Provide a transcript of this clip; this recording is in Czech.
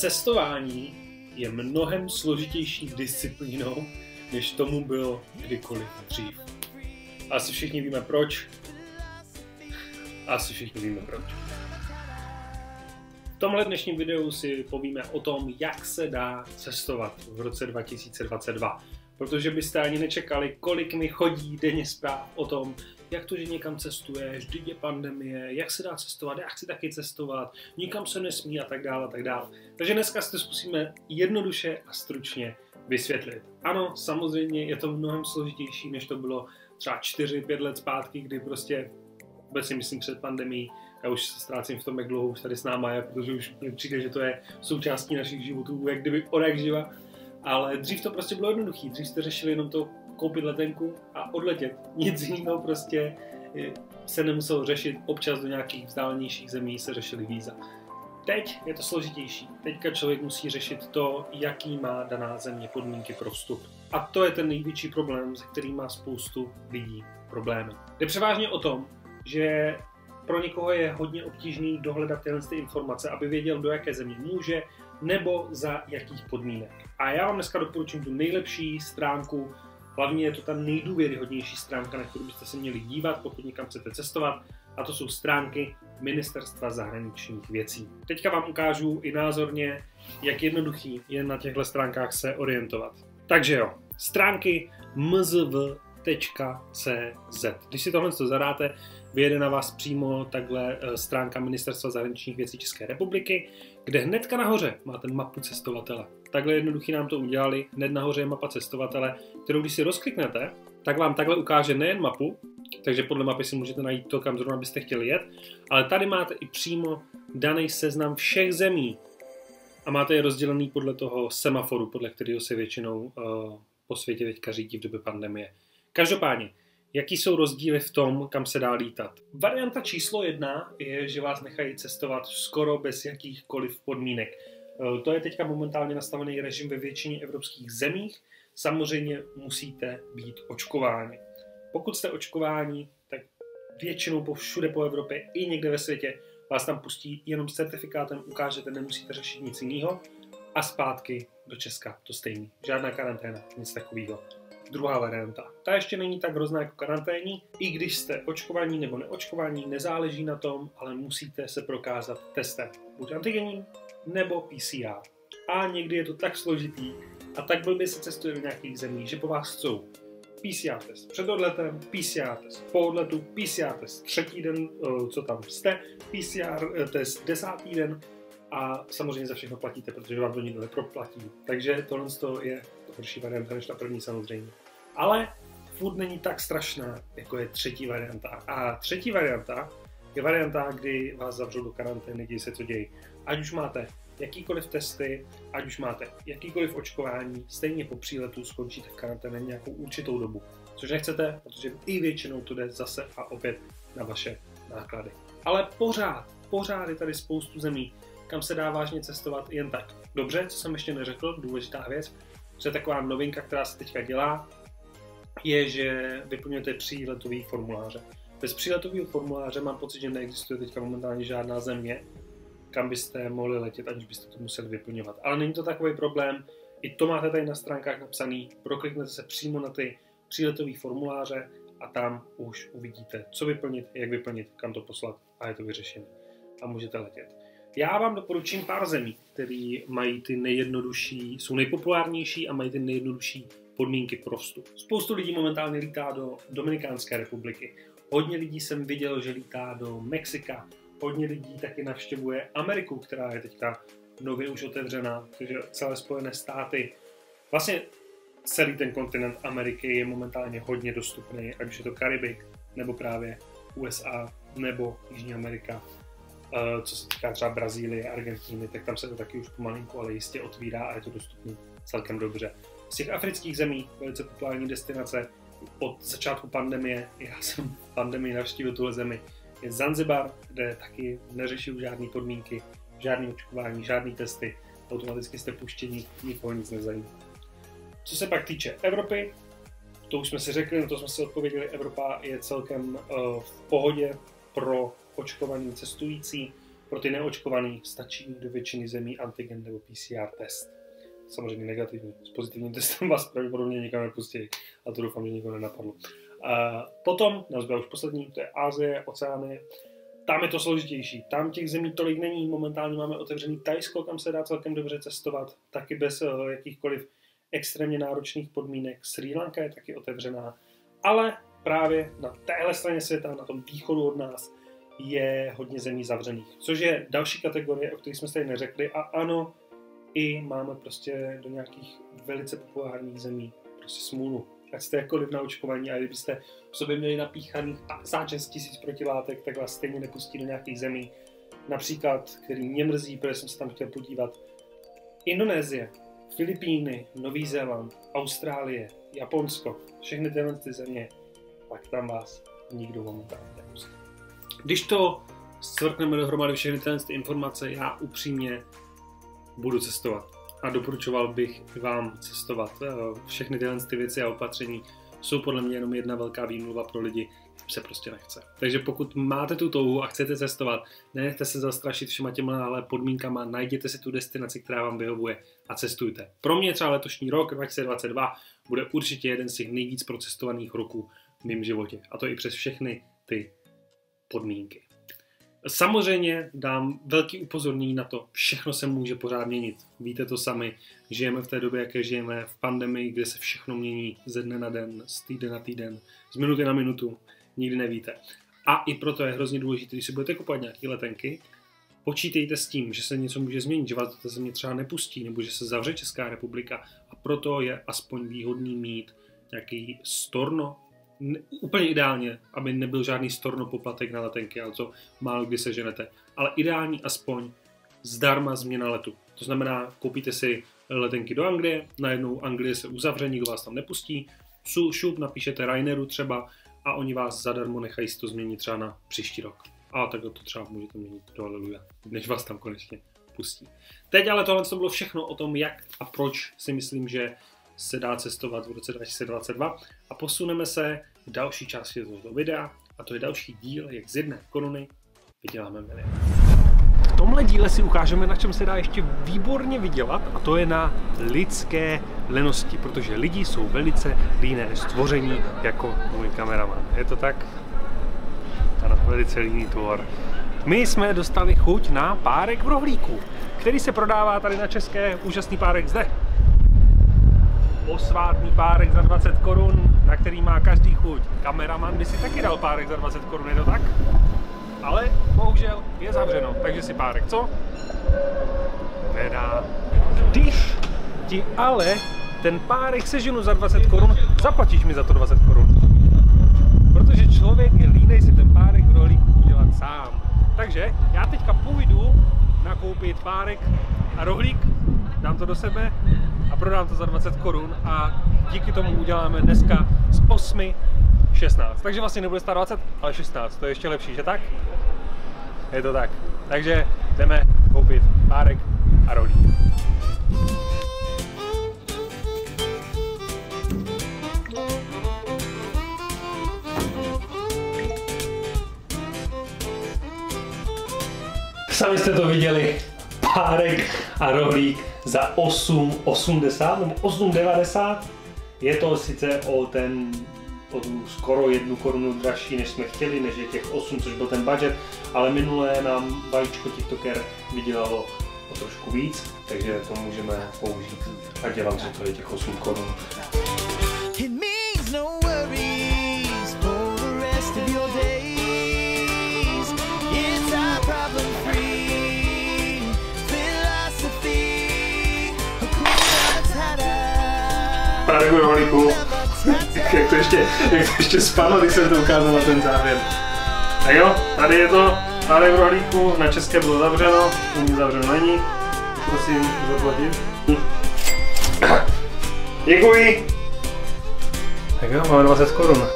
cestování je mnohem složitější disciplínou, než tomu bylo kdykoliv dřív. Asi všichni víme proč. Asi všichni víme proč. V tomhle dnešním videu si povíme o tom, jak se dá cestovat v roce 2022. Protože byste ani nečekali, kolik mi chodí denně zpráv o tom, jak to, že někam cestuješ, vždyť je pandemie, jak se dá cestovat, já chci taky cestovat, nikam se nesmí a tak dále a tak dále. Takže dneska si to zkusíme jednoduše a stručně vysvětlit. Ano, samozřejmě je to mnohem složitější, než to bylo třeba 4-5 let zpátky, kdy prostě vůbec si myslím před pandemí, já už se ztrácím v tom, jak dlouho už tady s náma je, protože už mi přijde, že to je součástí našich životů, jak kdyby odek živa. Ale dřív to prostě bylo jednoduché, dřív jste řešili jenom to koupit letenku a odletět. Nic jiného prostě eh, se nemuselo řešit, občas do nějakých vzdálenějších zemí se řešili víza. Teď je to složitější. Teďka člověk musí řešit to, jaký má daná země podmínky pro vstup. A to je ten největší problém, se kterým má spoustu lidí problémy. Je převážně o tom, že pro někoho je hodně obtížný dohledat tyhle ty informace, aby věděl, do jaké země může nebo za jakých podmínek. A já vám dneska doporučím tu nejlepší stránku Hlavně je to ta nejdůvěryhodnější stránka, na kterou byste se měli dívat, pokud někam chcete cestovat, a to jsou stránky Ministerstva zahraničních věcí. Teďka vám ukážu i názorně, jak jednoduchý je na těchto stránkách se orientovat. Takže jo, stránky mzv.cz. Když si tohle zadáte, vyjede na vás přímo takhle eh, stránka Ministerstva zahraničních věcí České republiky, kde hnedka nahoře máte mapu cestovatele. Takhle jednoduchý nám to udělali, hned nahoře je mapa cestovatele, kterou když si rozkliknete, tak vám takhle ukáže nejen mapu, takže podle mapy si můžete najít to, kam zrovna byste chtěli jet, ale tady máte i přímo daný seznam všech zemí a máte je rozdělený podle toho semaforu, podle kterého se většinou uh, po světě teďka řídí v době pandemie. Každopádně, jaký jsou rozdíly v tom, kam se dá lítat? Varianta číslo jedna je, že vás nechají cestovat skoro bez jakýchkoliv podmínek. Uh, to je teďka momentálně nastavený režim ve většině evropských zemích, samozřejmě musíte být očkováni. Pokud jste očkováni, tak většinou po všude po Evropě i někde ve světě vás tam pustí jenom s certifikátem, ukážete, nemusíte řešit nic jiného a zpátky do Česka to stejný. Žádná karanténa, nic takového. Druhá varianta. Ta ještě není tak hrozná jako karanténí, i když jste očkovaní nebo neočkovaní, nezáleží na tom, ale musíte se prokázat testem. Buď antigenní nebo PCR. A někdy je to tak složitý, a tak blbě se cestuje do nějakých zemí, že po vás chcou PCR test před odletem, PCR test po odletu, PCR test třetí den, eh, co tam jste, PCR eh, test desátý den a samozřejmě za všechno platíte, protože vám to nikdo neproplatí. Takže tohle je horší varianta než ta první samozřejmě. Ale furt není tak strašná, jako je třetí varianta. A třetí varianta je varianta, kdy vás zavřou do karantény, kdy se to děje. Ať už máte jakýkoliv testy, ať už máte jakýkoliv očkování, stejně po příletu skončíte v karanténě nějakou určitou dobu. Což nechcete, protože i většinou to jde zase a opět na vaše náklady. Ale pořád, pořád je tady spoustu zemí, kam se dá vážně cestovat jen tak. Dobře, co jsem ještě neřekl, důležitá věc, je taková novinka, která se teďka dělá, je, že vyplňujete příletový formuláře. Bez příletového formuláře mám pocit, že neexistuje teďka momentálně žádná země, kam byste mohli letět, aniž byste to museli vyplňovat. Ale není to takový problém, i to máte tady na stránkách napsaný, prokliknete se přímo na ty příletové formuláře a tam už uvidíte, co vyplnit, jak vyplnit, kam to poslat a je to vyřešené. A můžete letět. Já vám doporučím pár zemí, které mají ty nejjednodušší, jsou nejpopulárnější a mají ty nejjednodušší podmínky pro vstup. Spoustu lidí momentálně lítá do Dominikánské republiky. Hodně lidí jsem viděl, že lítá do Mexika, hodně lidí taky navštěvuje Ameriku, která je teďka nově už otevřená, takže celé Spojené státy, vlastně celý ten kontinent Ameriky je momentálně hodně dostupný, ať už je to Karibik, nebo právě USA, nebo Jižní Amerika. Eh, co se týká třeba Brazílie, Argentíny, tak tam se to taky už pomalinku, ale jistě otvírá a je to dostupné celkem dobře. Z těch afrických zemí, velice populární destinace, od začátku pandemie, já jsem pandemii navštívil tuhle zemi, je Zanzibar, kde taky neřeší žádné podmínky, žádné očkování, žádné testy, automaticky jste puštění, nikoho nic nezajímá. Co se pak týče Evropy, to už jsme si řekli, na to jsme si odpověděli, Evropa je celkem uh, v pohodě pro očkovaný cestující. Pro ty neočkovaný stačí do většiny zemí antigen nebo PCR test. Samozřejmě negativní. S pozitivním testem vás pravděpodobně nikam nepustí. A to doufám, že nikoho nenapadlo. A potom, nás už poslední, to je Ázie, oceány. Tam je to složitější. Tam těch zemí tolik není. Momentálně máme otevřený Tajsko, kam se dá celkem dobře cestovat. Taky bez uh, jakýchkoliv extrémně náročných podmínek. Sri Lanka je taky otevřená. Ale právě na téhle straně světa, na tom východu od nás, je hodně zemí zavřených. Což je další kategorie, o kterých jsme se tady neřekli. A ano, i máme prostě do nějakých velice populárních zemí prostě smůlu. Ať jste jakkoliv na očkování a kdybyste v sobě měli napíchaných záčes tisíc protilátek, tak vás stejně nepustí do nějakých zemí. Například, který mě mrzí, protože jsem se tam chtěl podívat, Indonésie, Filipíny, Nový Zéland, Austrálie, Japonsko, všechny tyhle ty země, tak tam vás nikdo momentálně nepustí. Když to stvrkneme dohromady všechny ty informace, já upřímně budu cestovat. A doporučoval bych vám cestovat. Eh, všechny tyhle ty věci a opatření jsou podle mě jenom jedna velká výmluva pro lidi, se prostě nechce. Takže pokud máte tu touhu a chcete cestovat, nenechte se zastrašit všema těma podmínkama, najděte si tu destinaci, která vám vyhovuje a cestujte. Pro mě třeba letošní rok 2022 bude určitě jeden z těch nejvíc procestovaných roků v mém životě. A to i přes všechny ty podmínky. Samozřejmě dám velký upozornění na to, všechno se může pořád měnit. Víte to sami, žijeme v té době, jaké žijeme, v pandemii, kde se všechno mění ze dne na den, z týden na týden, z minuty na minutu, nikdy nevíte. A i proto je hrozně důležité, když si budete kupovat nějaké letenky, počítejte s tím, že se něco může změnit, že vás té země třeba nepustí, nebo že se zavře Česká republika a proto je aspoň výhodný mít nějaký storno úplně ideálně, aby nebyl žádný storno poplatek na letenky, ale to málo kdy se ženete. Ale ideální aspoň zdarma změna letu. To znamená, koupíte si letenky do Anglie, najednou Anglie se uzavře, nikdo vás tam nepustí, šup, napíšete Raineru třeba a oni vás zadarmo nechají si to změnit třeba na příští rok. A takhle to třeba můžete měnit do Aleluja, než vás tam konečně pustí. Teď ale tohle to bylo všechno o tom, jak a proč si myslím, že se dá cestovat v roce 2022 a posuneme se k další části tohoto videa a to je další díl, jak z jedné koruny vyděláme milion. V tomhle díle si ukážeme, na čem se dá ještě výborně vydělat a to je na lidské lenosti, protože lidi jsou velice líné stvoření jako můj kameraman. Je to tak? Ano, velice líný tvor. My jsme dostali chuť na párek v rohlíku, který se prodává tady na české úžasný párek zde posvátný párek za 20 korun, na který má každý chuť. Kameraman by si taky dal párek za 20 korun, je to tak? Ale bohužel je zavřeno, takže si párek, co? Nedá. Když ti ale ten párek seženu za 20 korun, zaplatíš mi za to 20 korun. Protože člověk je línej si ten párek v rohlíku udělat sám. Takže já teďka půjdu nakoupit párek a rohlík, dám to do sebe a prodám to za 20 korun a díky tomu uděláme dneska z 8 16. Takže vlastně nebude stát 20, ale 16. To je ještě lepší, že tak? Je to tak. Takže jdeme koupit párek a rolí. Sami jste to viděli, párek a rohlík za 8,80 nebo 8,90. Je to sice o ten o tu skoro jednu korunu dražší, než jsme chtěli, než je těch 8, což byl ten budget, ale minulé nám vajíčko TikToker vydělalo o trošku víc, takže to můžeme použít a dělám, že to je těch 8 korun. Párek rohlíku. jak to ještě, jak to ještě spadlo, když jsem to ukázal na ten závěr. Tak jo, tady je to párek rohlíku, na české bylo zavřeno, u mě zavřeno není. Prosím, zaplatit. Děkuji. Tak jo, máme 20 korun.